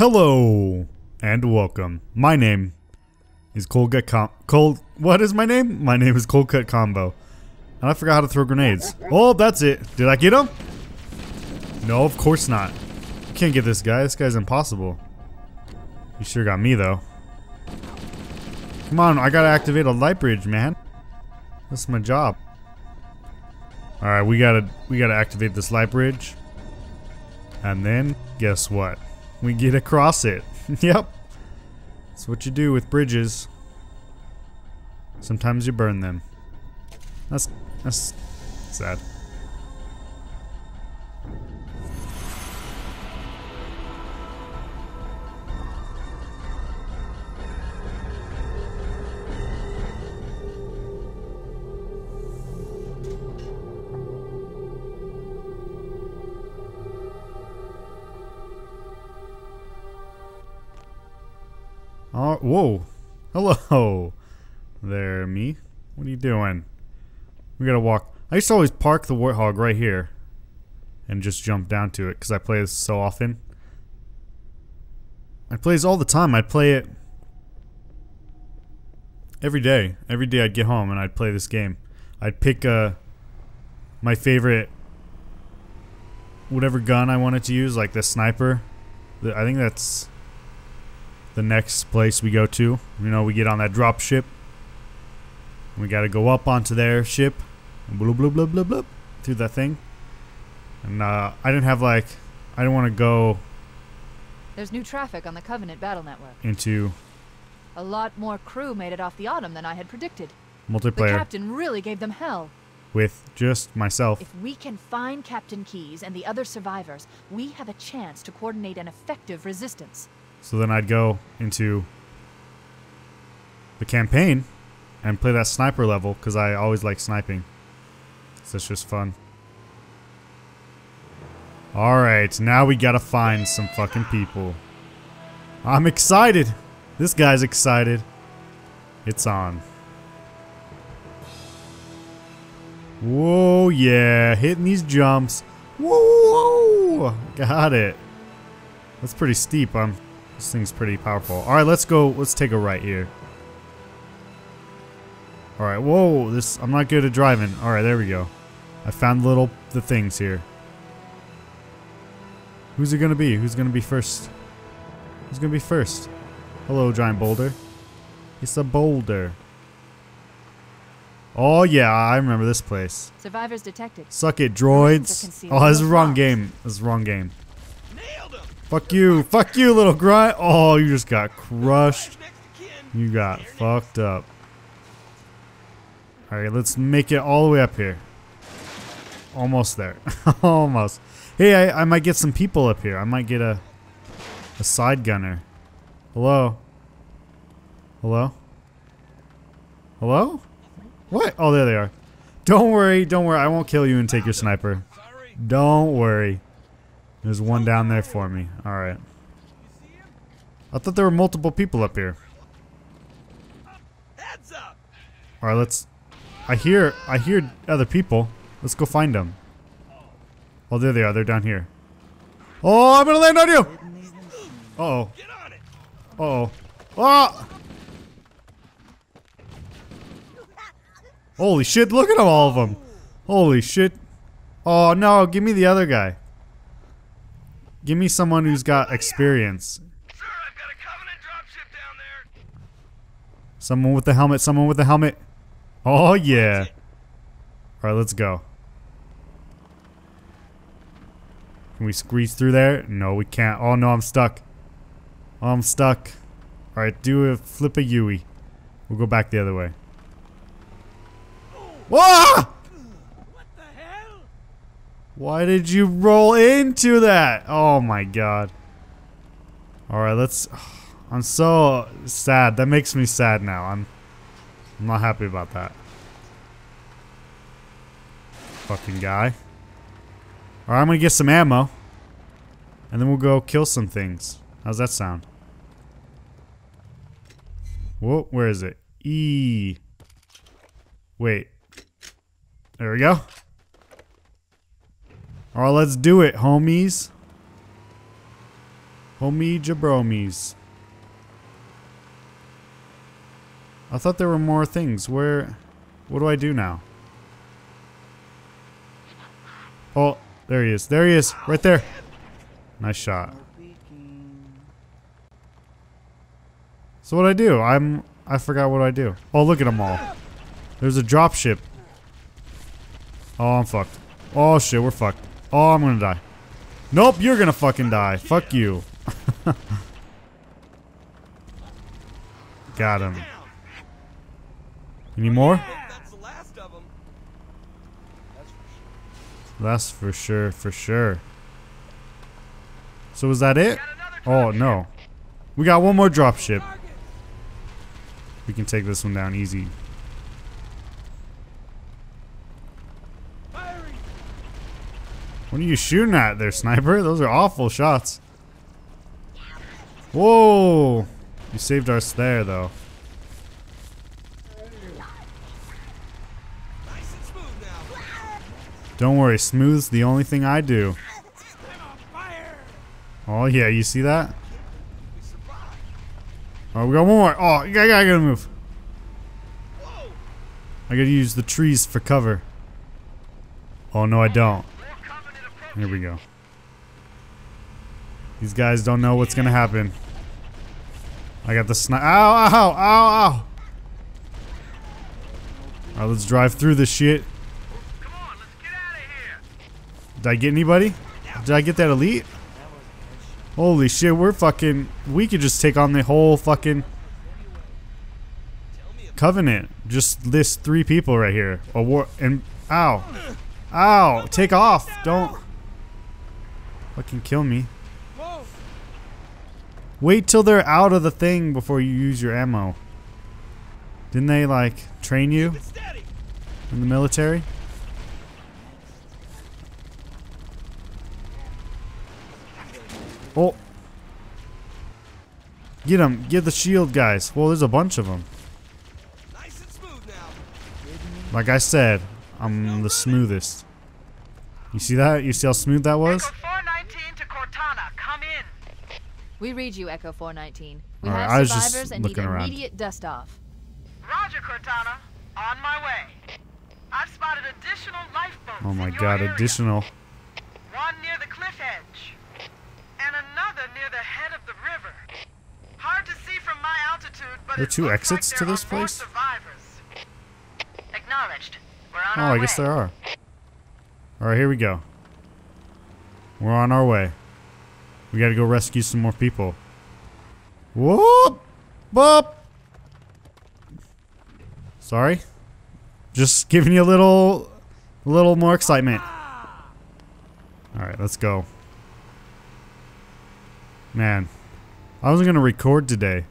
Hello and welcome. My name is Cold Gut Com- Cold. What is my name? My name is Cold Cut Combo. And I forgot how to throw grenades. Oh, that's it. Did I get him? No, of course not. You can't get this guy. This guy's impossible. You sure got me though. Come on, I gotta activate a light bridge, man. That's my job. All right, we gotta we gotta activate this light bridge, and then guess what? We get across it. yep, that's what you do with bridges. Sometimes you burn them. That's that's sad. Doing? We gotta walk. I used to always park the Warthog right here. And just jump down to it, because I play this so often. I play this all the time. I'd play it every day. Every day I'd get home and I'd play this game. I'd pick uh, my favorite whatever gun I wanted to use, like the sniper. I think that's the next place we go to. You know, we get on that drop ship. We got to go up onto their ship. Blah, blah, blah, blah, blah, through that thing. And uh, I didn't have like, I didn't want to go There's new traffic on the Covenant battle network. into A lot more crew made it off the Autumn than I had predicted. Multiplayer. The captain really gave them hell. with just myself. If we can find Captain Keyes and the other survivors, we have a chance to coordinate an effective resistance. So then I'd go into the campaign and play that sniper level because I always like sniping. So it's just fun. Alright, now we gotta find some fucking people. I'm excited. This guy's excited. It's on. Whoa, yeah. Hitting these jumps. Whoa, got it. That's pretty steep. Um, this thing's pretty powerful. All right, let's go. Let's take a right here. All right. Whoa, this. I'm not good at driving. All right, there we go. I found little the things here. Who's it gonna be? Who's gonna be first? Who's gonna be first? Hello, giant boulder. It's a boulder. Oh yeah, I remember this place. Survivors detected. Suck it, droids. Oh, this is in the the wrong game. This is the wrong game. Fuck you. Fuck you, little grunt. Oh, you just got crushed. You got fucked up. Alright, let's make it all the way up here. Almost there. Almost. Hey, I, I might get some people up here. I might get a a side gunner. Hello? Hello? Hello? What? Oh, there they are. Don't worry, don't worry. I won't kill you and take your sniper. Don't worry. There's one down there for me. Alright. I thought there were multiple people up here. Alright, let's... I hear... I hear other people. Let's go find them. Oh, there they are. They're down here. Oh, I'm gonna land on you! Uh-oh. Uh-oh. Ah! Holy shit, look at them, all of them. Holy shit. Oh, no, give me the other guy. Give me someone who's got experience. Sir, I've got a Covenant dropship down there. Someone with the helmet, someone with the helmet. Oh, yeah. Alright, let's go. Can we squeeze through there? No, we can't. Oh, no, I'm stuck. Oh, I'm stuck. Alright, do a flip a Yui. We'll go back the other way. Whoa! Why did you roll into that? Oh my god. Alright, let's... I'm so sad. That makes me sad now. I'm, I'm not happy about that. Fucking guy. Alright, I'm gonna get some ammo. And then we'll go kill some things. How's that sound? Whoa, where is it? E. Wait. There we go. Alright, let's do it, homies. Homie jabromies. I thought there were more things. Where... What do I do now? Oh, there he is. There he is. Right there. Nice shot. So what I do? I'm... I forgot what I do. Oh, look at them all. There's a dropship. Oh, I'm fucked. Oh, shit, we're fucked. Oh, I'm gonna die. Nope, you're gonna fucking die. Fuck you. Got him. Any more? That's the last of them. That's for sure, for sure. So was that it? Oh, no. We got one more dropship. We can take this one down easy. What are you shooting at there, sniper? Those are awful shots. Whoa! You saved us there, though. Nice and smooth now. Don't worry, smooth's the only thing I do. Oh, yeah, you see that? Oh, we got one more. Oh, I gotta, I gotta move. I gotta use the trees for cover. Oh, no, I don't. Here we go. These guys don't know what's gonna happen. I got the snipe. Ow, ow, ow, ow. Alright, let's drive through this shit. Did I get anybody? Did I get that elite? Holy shit, we're fucking. We could just take on the whole fucking covenant. Just this three people right here. A war and ow, ow, take off! Don't fucking kill me. Wait till they're out of the thing before you use your ammo. Didn't they like train you in the military? Oh. Get them. Get the shield guys. Well, there's a bunch of them. Nice and smooth now. Like I said, I'm the smoothest. You see that? You see how smooth that was? Echo 419 to Cortana, come in. We read you, Echo 419. We All right, have I was just survivors and need around. immediate dust off. Roger, Cortana. On my way. I've spotted additional lifeboats Oh my in your god, area. additional. One near the cliff edge, and another near the head of the river. Hard to see from my altitude, but There are two exits like to this place? Survivors. Acknowledged. We're on Oh, I guess there are. Alright, here we go. We're on our way. We gotta go rescue some more people. Whoop! Boop! Sorry? Just giving you a little, a little more excitement. Alright, let's go. Man, I wasn't gonna record today.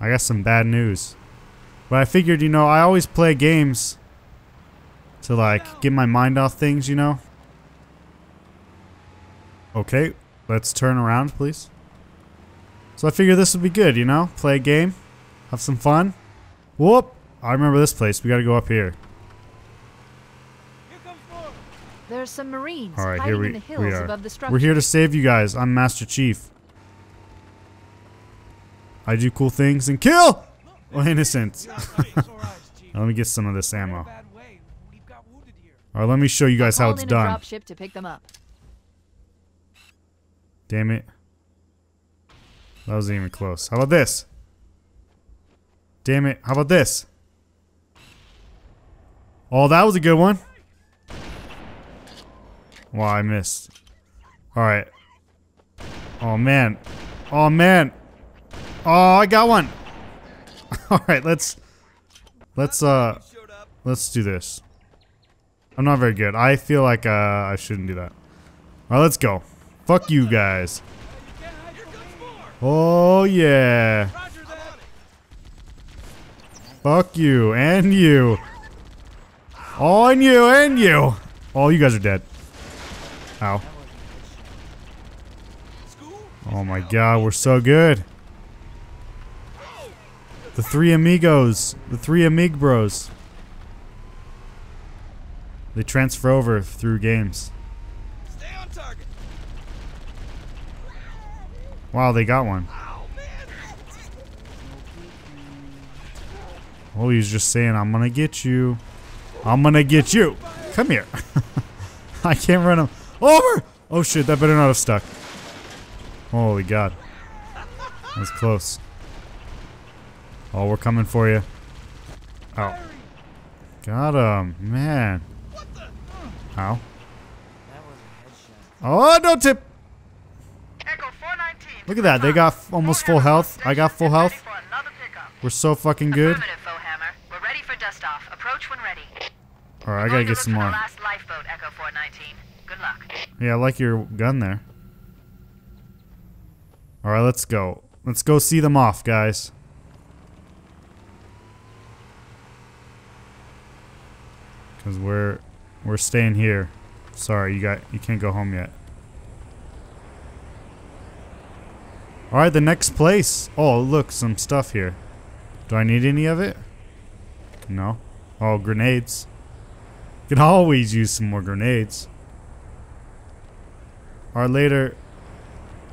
I got some bad news. But I figured, you know, I always play games to like get my mind off things, you know. Okay, let's turn around, please. So I figured this would be good, you know, play a game, have some fun. Whoop! I remember this place. We got to go up here. Here comes more. There are some Marines All right, hiding here we, in the hills we are. above the structure. We're here to save you guys. I'm Master Chief. I do cool things and kill oh, innocents. It's all right, Chief. Let me get some of this We're in a ammo. bad way. We've got wounded here. All right, let me show you guys how it's done. a dropship to pick them up. Damn it. That wasn't even close. How about this? Damn it. How about this? Oh, that was a good one. Wow, I missed. Alright. Oh, man. Oh, man. Oh, I got one. Alright, let's... Let's, uh... Let's do this. I'm not very good. I feel like, uh, I shouldn't do that. Alright, let's go. Fuck you guys. Oh yeah. Fuck you and you. And you and you. Oh, you guys are dead. Ow. Oh my god, we're so good. The three amigos. The three amig bros. They transfer over through games. Stay on target. Wow, they got one. Oh, he's just saying, I'm gonna get you. I'm gonna get you. Come here. I can't run him. Over! Oh shit, that better not have stuck. Holy god. That was close. Oh, we're coming for you. Oh. Got him. Man. How? That was a headshot. Oh, don't tip. Look at that. They got almost full health. I got full health. Ready for another pickup. We're so fucking good. We're ready for dust off. Approach when ready. Alright, I gotta get some more. The last lifeboat, Echo 419. Good luck. Yeah, I like your gun there. Alright, let's go. Let's go see them off, guys. Cause we're we're staying here. Sorry, you got you can't go home yet. Alright, the next place. Oh look, some stuff here. Do I need any of it? No. Oh, grenades. Can always use some more grenades. Our later,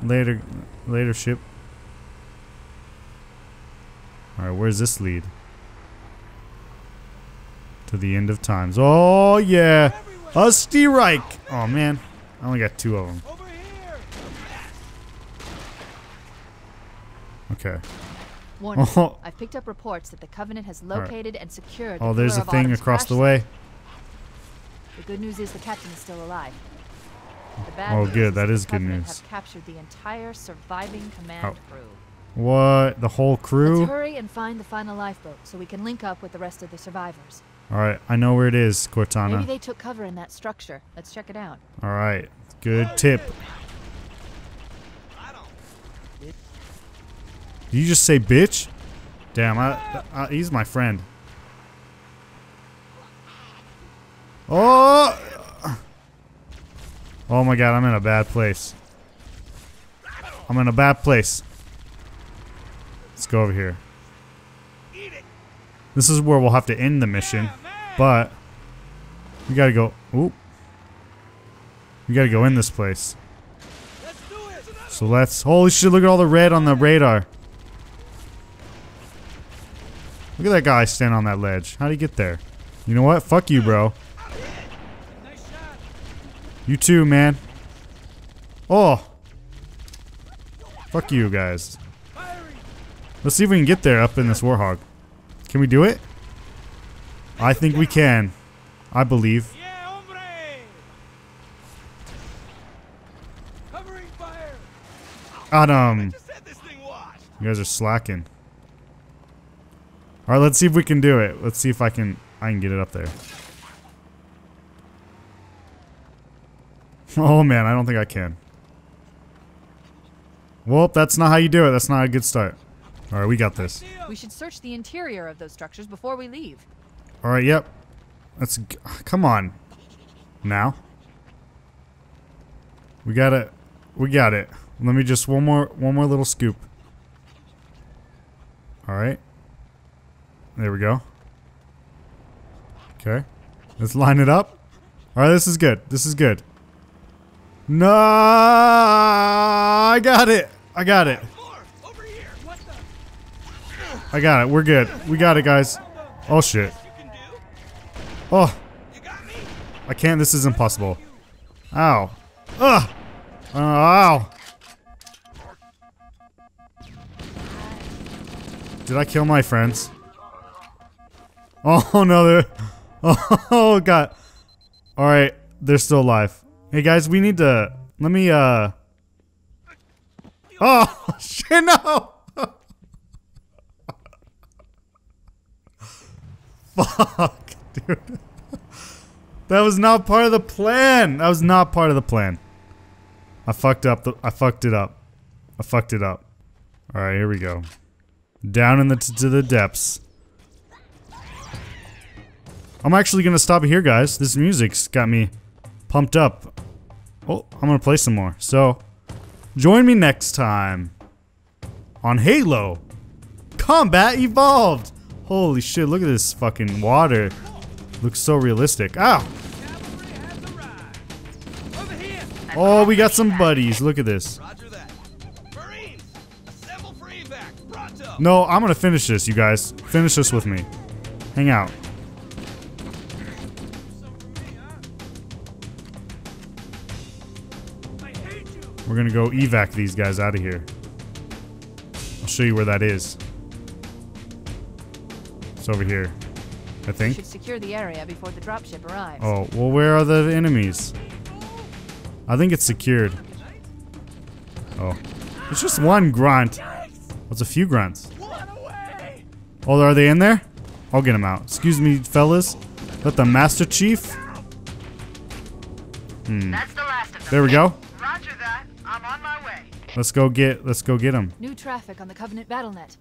later, later ship. All right, where's this lead? To the end of times. Oh yeah, Usty Reich. Oh man, I only got two of them. Over here! Okay. Warning. Oh. I've picked up reports that the Covenant has right. located and secured the Oh, there's a thing across the way. The good news is the captain is still alive. The bad Oh, news good. is That the good news. Have captured the entire surviving command Oh. crew. What? The whole crew? Let's hurry and find the final lifeboat so we can link up with the rest of the survivors. All right, I know where it is, Cortana. Maybe they took cover in that structure. Let's check it out. All right, good tip. Did you just say bitch? Damn, I, I, he's my friend. Oh! Oh my god, I'm in a bad place. I'm in a bad place. Let's go over here. This is where we'll have to end the mission, but we gotta go. Oop. We gotta go in this place. So let's. Holy shit! Look at all the red on the radar. Look at that guy standing on that ledge. How'd he get there? You know what? Fuck you, bro. You too, man. Oh. Fuck you guys. Let's see if we can get there up in this warhog. Can we do it? I think we can. I believe. Adam. Just said this thing washed! You guys are slacking. All right, let's see if we can do it. Let's see if I can. I can get it up there. Oh man, I don't think I can. Well, that's not how you do it. That's not a good start. All right, we got this. We should search the interior of those structures before we leave. All right, yep. Let's. g- Come on. Now. We got it. We got it. Let me just one more one more little scoop. All right. There we go. Okay. Let's line it up. All right, this is good. This is good. No, I got it. I got it. I got it. We're good. We got it, guys. Oh shit. Oh. I can't. This is impossible. Ow. Ugh. Uh, ow. Did I kill my friends? Oh no, they're. Oh god. All right, they're still alive. Hey guys, we need to. Let me. uh... Oh shit! No. Fuck, dude. That was not part of the plan. That was not part of the plan. I fucked up. The, I fucked it up. I fucked it up. All right, here we go. Down in the to the depths. I'm actually gonna stop here, guys. This music's got me pumped up. Oh, I'm gonna play some more. So, join me next time on Halo Combat Evolved. Holy shit! Look at this fucking water. Looks so realistic. Ow! Cavalry has arrived! Over here! Oh, we got some buddies. Look at this. Roger that. Marine! Roll for evac. Pronto. No, I'm gonna finish this, you guys. Finish this with me. Hang out. Some for me, huh? I hate you. We're gonna go evac these guys out of here. I'll show you where that is. It's over here. I think. We think. should secure the area before the dropship arrives. Oh, well, where are the enemies? I think it's secured. Oh. It's just one grunt. What's a few grunts? Run away. Oh, are they in there? I'll get them out. Excuse me, fellas. Let the Master Chief. Hmm. That's the last of them. There we go. Roger that. I'm on my way. Let's go get. Let's go get him. New traffic on the Covenant BattleNet.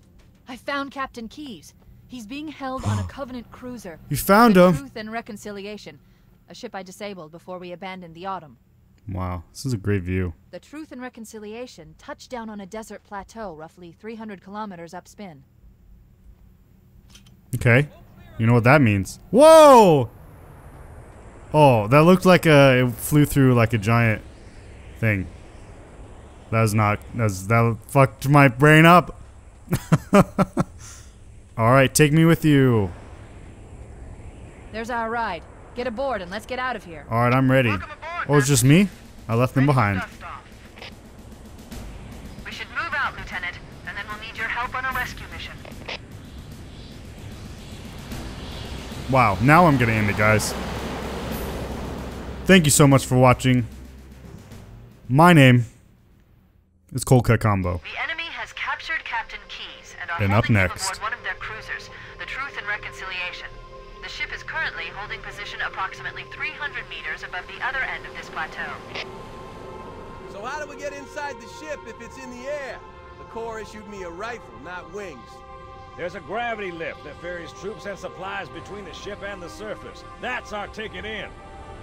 I found Captain Keyes. He's being held on a Covenant cruiser. You found him. Truth and Reconciliation, a ship I disabled before we abandoned the Autumn. Wow, this is a great view. The Truth and Reconciliation touched down on a desert plateau roughly 300 kilometers upspin. Okay. You know what that means? Whoa! Oh, that looked like a. It flew through like a giant thing. That was not. That's that fucked my brain up. All right, take me with you. There's our ride. Get aboard and let's get out of here. All right, I'm ready. Aboard, Oh, it's just me. I left them behind. We should move out, Lieutenant, and then we'll need your help on a rescue mission. Wow, now I'm gonna end it, guys. Thank you so much for watching. My name is Cold Cut Combo. The enemy has captured Captain Keyes and up next. one of their cruisers, the Truth and Reconciliation. The ship is currently holding position approximately 300 meters above the other end of this plateau. So how do we get inside the ship if it's in the air? The Corps issued me a rifle, not wings. There's a gravity lift that ferries troops and supplies between the ship and the surface. That's our ticket in.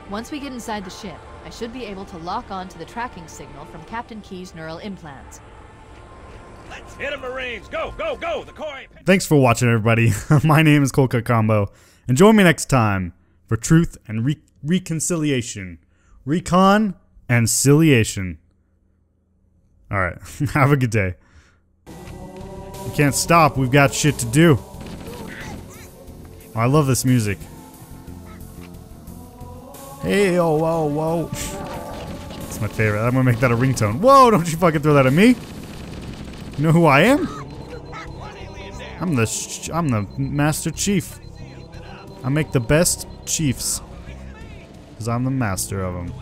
Once we get inside the ship, I should be able to lock on to the tracking signal from Captain Keyes' neural implants. Let's hit 'em, Marines. Go, go, go. The. Thanks for watching, everybody. My name is Cut Combo. And join me next time for truth and re- reconciliation. Recon and ciliation. All right. Have a good day. We can't stop. We've got shit to do. Oh, I love this music. Hey, oh, whoa, whoa. It's my favorite. I'm gonna make that a ringtone. Whoa, don't you fucking throw that at me. You know who I am? I'm the I'm the master chief. I make the best chiefs. Cause I'm the master of them.